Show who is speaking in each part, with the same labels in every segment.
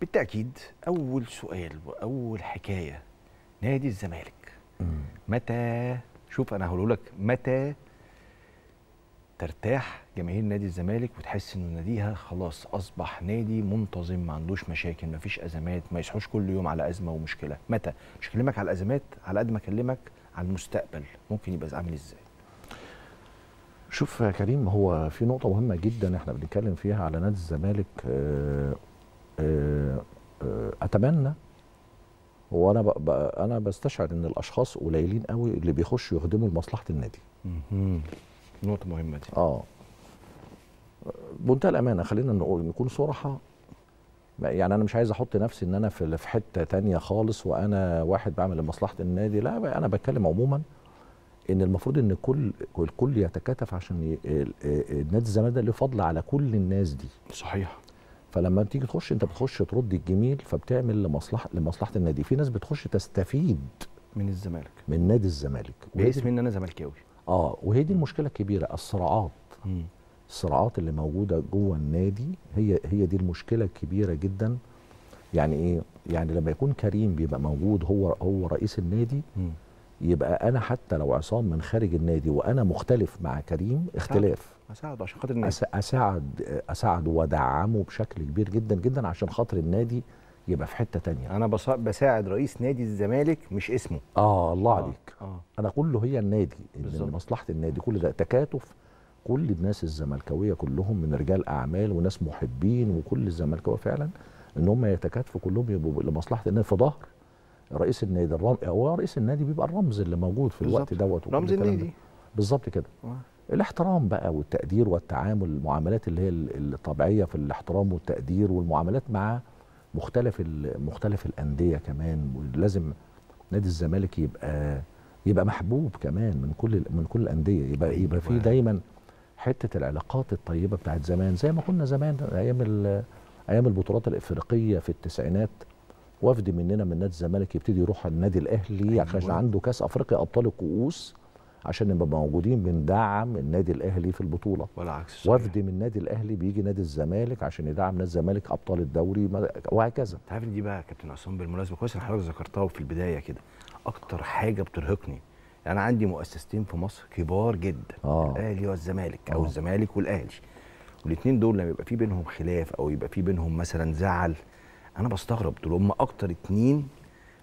Speaker 1: بالتأكيد أول سؤال وأول حكاية نادي الزمالك. متى شوف أنا هقول لك متى ترتاح جماهير نادي الزمالك وتحس إن ناديها خلاص أصبح نادي منتظم ما عندوش مشاكل ما فيش أزمات ما يصحوش كل يوم على أزمة ومشكلة. متى؟ مش هكلمك على الأزمات على قد ما اكلمك على المستقبل. ممكن يبقى عامل إزاي؟
Speaker 2: شوف يا كريم هو في نقطة مهمة جدا إحنا بنتكلم فيها على نادي الزمالك آه، أتمنى. هو أنا ب- ب- أنا بستشعر إن الأشخاص قليلين قوي اللي بيخشوا يخدموا لمصلحة النادي.
Speaker 1: نقطة مهمة دي.
Speaker 2: آه. بمنتهى الأمانة خلينا نقول نكون صراحة يعني أنا مش عايز أحط نفسي إن أنا في في حتة تانية خالص وأنا واحد بعمل لمصلحة النادي. لا أنا بتكلم عموما إن المفروض إن كل الكل يتكاتف عشان ي... نادي الزمالك ده له فضل على كل الناس دي.
Speaker 1: صحيح.
Speaker 2: فلما تيجي تخش انت بتخش ترد الجميل فبتعمل لمصلحه لمصلحة النادي. في ناس بتخش تستفيد
Speaker 1: من الزمالك.
Speaker 2: من نادي الزمالك.
Speaker 1: باسم ان أنا زملكاوي.
Speaker 2: آه وهي دي المشكلة الكبيرة الصراعات.
Speaker 1: مم.
Speaker 2: الصراعات اللي موجودة جوه النادي هي هي دي المشكلة الكبيرة جدا. يعني إيه؟ يعني لما يكون كريم بيبقى موجود هو هو رئيس النادي
Speaker 1: مم.
Speaker 2: يبقى أنا حتى لو عصام من خارج النادي وأنا مختلف مع كريم اختلاف.
Speaker 1: أساعده عشان خاطر النادي.
Speaker 2: أساعد اساعده وأدعمه بشكل كبير جدا جدا عشان خاطر النادي يبقى في حتة تانية.
Speaker 1: أنا بساعد رئيس نادي الزمالك مش اسمه.
Speaker 2: آه الله عليك.
Speaker 1: آه.
Speaker 2: أنا كله هي النادي
Speaker 1: بالظبط.
Speaker 2: إن مصلحة النادي كل ده تكاتف. كل الناس الزملكاوية كلهم من رجال أعمال وناس محبين وكل الزملكاوية فعلا إن هم يتكاتفوا كلهم يبقوا لمصلحة النادي في ظهر. رئيس النادي الرم... هو رئيس النادي بيبقى الرمز اللي موجود في الوقت. دوت
Speaker 1: رمز. النادي
Speaker 2: بالظبط كده
Speaker 1: آه.
Speaker 2: الاحترام بقى والتقدير والتعامل المعاملات اللي هي ال- الطبيعية في الاحترام والتقدير والمعاملات مع مختلف ال- مختلف الأندية كمان ولازم نادي الزمالك يبقى يبقى محبوب كمان من كل من كل الأندية يبقى يبقى في
Speaker 1: أيوة.
Speaker 2: دايما حتة العلاقات الطيبة بتاعت زمان زي ما كنا زمان أيام ال- أيام البطولات الإفريقية في التسعينات وفد مننا من نادي الزمالك يبتدي يروح النادي الأهلي
Speaker 1: أيوة.
Speaker 2: عشان عنده كأس أفريقيا أبطال الكؤوس عشان نبقى موجودين بندعم النادي الأهلي في البطولة
Speaker 1: ولا عكس
Speaker 2: وفد من النادي الأهلي بيجي نادي الزمالك عشان يدعم نادي الزمالك أبطال الدوري وهكذا
Speaker 1: انت عارف دي بقى كابتن عصام بالمناسبة كويس إن حضرتك ذكرتها في البداية كده أكتر حاجة بترهقني يعني أنا عندي مؤسستين في مصر كبار جدا
Speaker 2: آه.
Speaker 1: الأهلي والزمالك أو
Speaker 2: آه.
Speaker 1: الزمالك والأهلي والاثنين دول لما يبقى في بينهم خلاف أو يبقى في بينهم مثلا زعل أنا بستغرب دول هم أكتر اتنين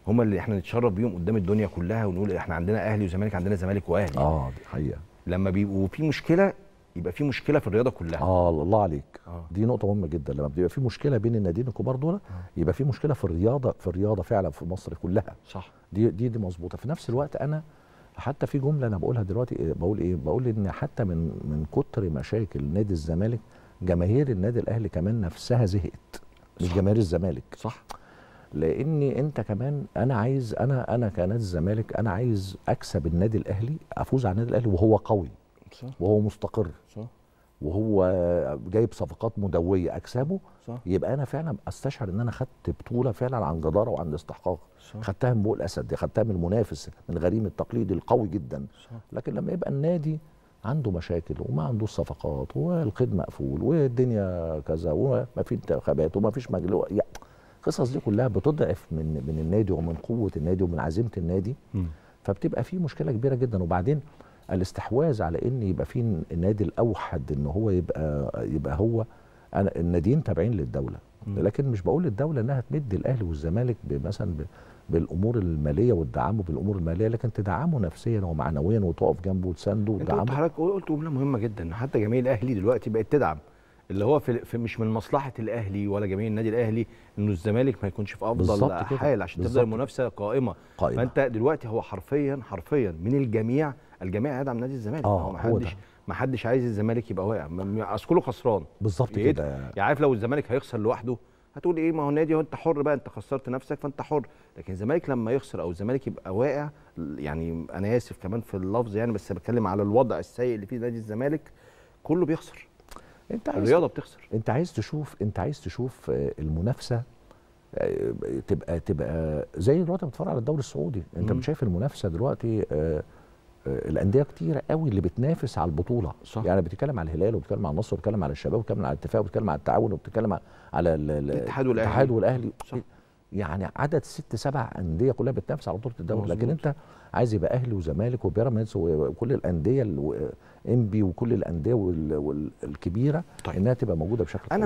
Speaker 1: هم اللي إحنا نتشرف بيهم قدام الدنيا كلها ونقول إحنا عندنا أهلي وزمالك عندنا زمالك وأهلي.
Speaker 2: آه دي حقيقة.
Speaker 1: لما بيبقوا في مشكلة يبقى في مشكلة في الرياضة كلها.
Speaker 2: آه الله عليك.
Speaker 1: آه.
Speaker 2: دي نقطة مهمة جدا. لما بيبقى في مشكلة بين الناديين الكبار دول يبقى في مشكلة في الرياضة في الرياضة فعلا في مصر كلها.
Speaker 1: صح.
Speaker 2: دي دي دي مظبوطة. في نفس الوقت أنا حتى في جملة أنا بقولها دلوقتي إيه، بقول إيه؟ بقول إن حتى من من كتر مشاكل نادي الزمالك جماهير النادي الأهلي كمان نفسها زهقت. مش. جماهير الزمالك.
Speaker 1: صح.
Speaker 2: لاني أنت كمان أنا عايز أنا أنا كنادي الزمالك أنا عايز أكسب النادي الأهلي أفوز على النادي الأهلي وهو قوي
Speaker 1: صح.
Speaker 2: وهو مستقر
Speaker 1: صح.
Speaker 2: وهو جايب صفقات مدوية أكسبه
Speaker 1: صح.
Speaker 2: يبقى أنا فعلا أستشعر إن أنا خدت بطولة فعلا عن جدارة وعن استحقاق خدتها من بوق الاسد خدتها من المنافس من غريم التقليدي القوي جدا.
Speaker 1: صح.
Speaker 2: لكن لما يبقى النادي عنده مشاكل وما عندوش صفقات والقيد مقفول والدنيا كذا وما في انتخابات وما فيش مجلس يعني القصص دي كلها بتضعف من من النادي ومن قوة النادي ومن عزيمة النادي. فبتبقى في مشكلة كبيرة جدا وبعدين الاستحواذ على إن يبقى في النادي الأوحد إن هو يبقى يبقى هو أنا الناديين تابعين
Speaker 1: للدولة.
Speaker 2: لكن مش بقول للدوله إنها تمد الأهلي والزمالك مثلا بالأمور المالية وتدعمه بالأمور المالية لكن تدعمه نفسيا ومعنويا وتقف جنبه وتسانده
Speaker 1: أنت قلت
Speaker 2: وتدعمه
Speaker 1: حضرتك قلت جملة مهمة جدا حتى جماهير الأهلي دلوقتي بقت تدعم اللي هو في, في مش من مصلحة الأهلي ولا جماهير النادي الأهلي إنه الزمالك ما يكونش في
Speaker 2: أفضل.
Speaker 1: حال عشان تفضل. المنافسة قائمة
Speaker 2: قائمة.
Speaker 1: فأنت دلوقتي هو حرفيا حرفيا من الجميع الجميع يدعم نادي الزمالك
Speaker 2: آه،
Speaker 1: هو ما. حدش ما حدش عايز الزمالك يبقى واقع أصل كله خسران
Speaker 2: بالظبط كده
Speaker 1: يعني عارف لو الزمالك هيخسر لوحده هتقول إيه؟ ما هو النادي هو أنت حر بقى أنت خسرت نفسك فأنت حر. لكن الزمالك لما يخسر أو الزمالك يبقى واقع يعني أنا آسف كمان في اللفظ يعني بس بتكلم على الوضع السيء اللي فيه نادي الزمالك كله بيخسر.
Speaker 2: أنت عايز
Speaker 1: الرياضة بتخسر.
Speaker 2: أنت عايز تشوف أنت عايز تشوف آه، المنافسة آه، تبقى تبقى زي دلوقتي بتتفرج على الدوري السعودي. أنت
Speaker 1: مم.
Speaker 2: بتشايف المنافسة دلوقتي آه، الأندية كتيرة قوي اللي بتنافس على البطولة
Speaker 1: صح.
Speaker 2: يعني بتتكلم على الهلال وبتتكلم على النصر وبتتكلم على الشباب وبتتكلم على الاتفاق وبتتكلم على التعاون وبتتكلم على ال- ال-
Speaker 1: الاتحاد والأهلي.
Speaker 2: الاتحاد والأهلي
Speaker 1: صح.
Speaker 2: يعني عدد ست سبع أندية كلها بتنافس على بطولة الدوري لكن. أنت عايز يبقى أهلي وزمالك وبيراميدز وكل الأندية إنبي وكل الأندية وال- وال- الكبيره
Speaker 1: طيب.
Speaker 2: إنها تبقى موجودة بشكل
Speaker 1: أنا